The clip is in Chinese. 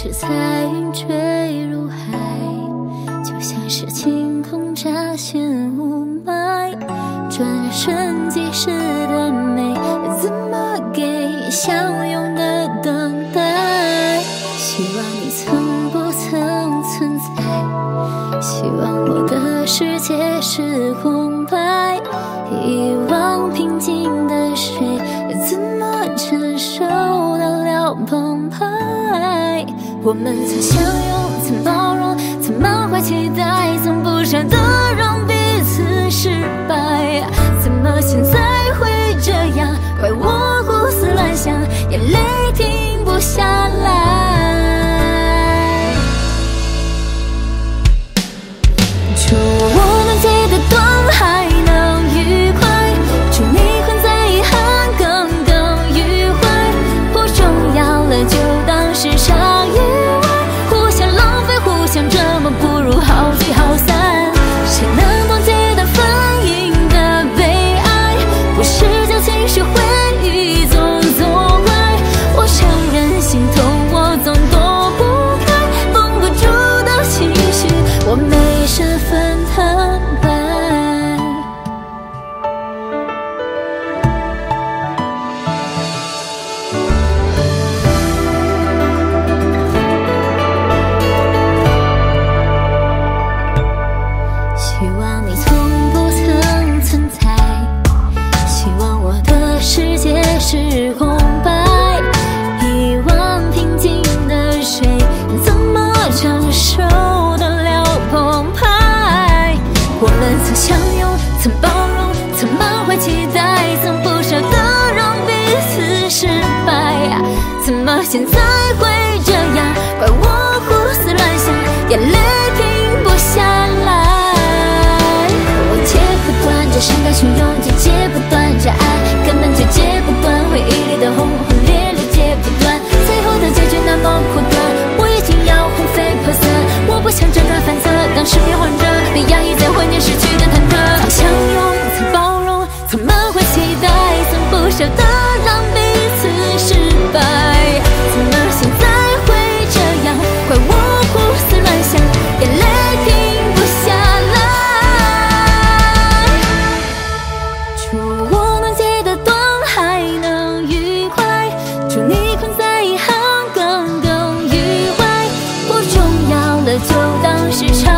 是彩云坠入海，就像是晴空乍现雾霾。转瞬即逝的美，怎么给相拥的等待？希望你曾不曾存在，希望我的世界是空白。一往平静我们曾相拥，曾包容，曾满怀期待，曾不舍得容。现在会这样？怪我胡思乱想，眼泪停不下来。我戒不断这伤感汹涌，就戒不断这爱，根本就戒不断回忆里的轰轰烈烈，戒不断最后的结局那么苦短，我已经要魂飞魄散。我不想辗转反侧，当时面患着被压抑在怀念失去的忐忑。曾相拥，曾包容，曾满怀期待，曾不舍得。就当是场